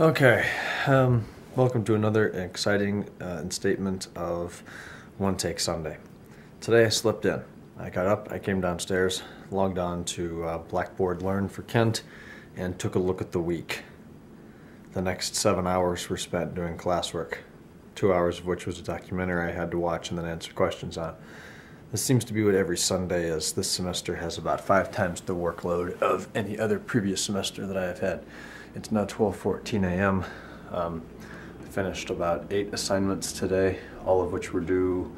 Okay, um, welcome to another exciting uh, instatement of One Take Sunday. Today I slipped in. I got up, I came downstairs, logged on to uh, Blackboard Learn for Kent, and took a look at the week. The next seven hours were spent doing classwork, two hours of which was a documentary I had to watch and then answer questions on. This seems to be what every Sunday is. This semester has about five times the workload of any other previous semester that I have had. It's now 12:14 a.m. Um, I finished about eight assignments today, all of which were due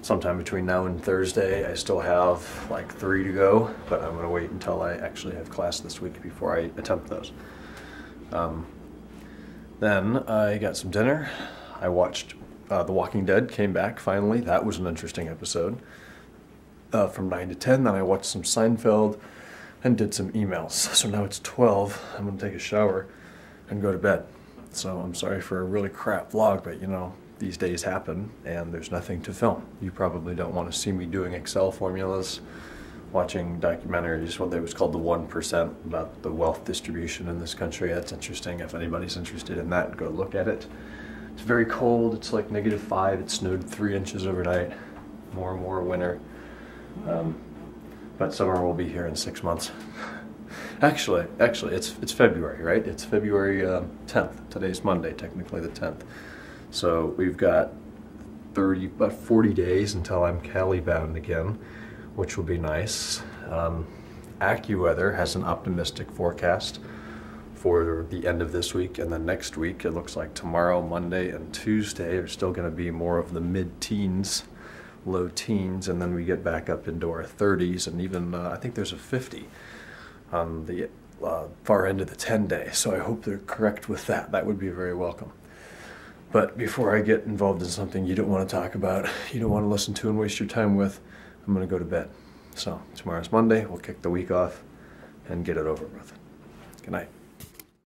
sometime between now and Thursday. I still have like three to go, but I'm going to wait until I actually have class this week before I attempt those. Um, then I got some dinner. I watched uh, The Walking Dead, came back finally. That was an interesting episode. Uh, from 9 to 10, then I watched some Seinfeld and did some emails. So now it's 12. I'm going to take a shower and go to bed. So I'm sorry for a really crap vlog, but you know, these days happen and there's nothing to film. You probably don't want to see me doing Excel formulas, watching documentaries, what they was called the 1% about the wealth distribution in this country. That's interesting. If anybody's interested in that, go look at it. It's very cold. It's like negative five. It snowed three inches overnight. More and more winter. Um, but summer will be here in six months. actually, actually, it's it's February, right? It's February um, 10th. Today's Monday, technically the 10th. So we've got 30, about 40 days until I'm Cali bound again, which will be nice. Um, AccuWeather has an optimistic forecast for the end of this week and then next week. It looks like tomorrow, Monday, and Tuesday are still going to be more of the mid-teens low teens, and then we get back up into our 30s, and even uh, I think there's a 50 on the uh, far end of the 10 day. So I hope they're correct with that. That would be very welcome. But before I get involved in something you don't want to talk about, you don't want to listen to and waste your time with, I'm going to go to bed. So tomorrow's Monday. We'll kick the week off and get it over with. Good night.